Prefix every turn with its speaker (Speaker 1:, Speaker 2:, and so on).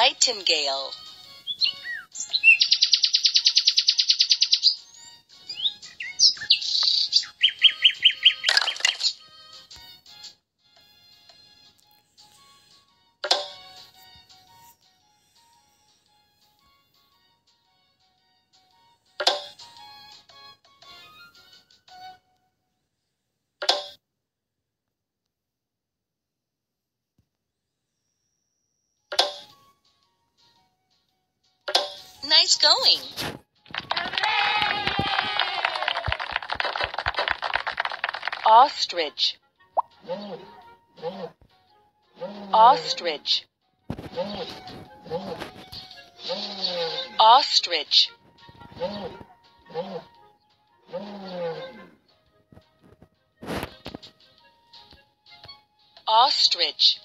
Speaker 1: Nightingale. Nice going. Ostrich. Ostrich. Ostrich. Ostrich.